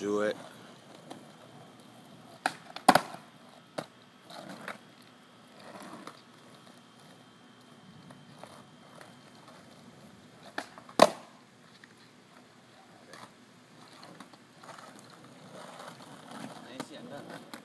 do it. Nice, yeah.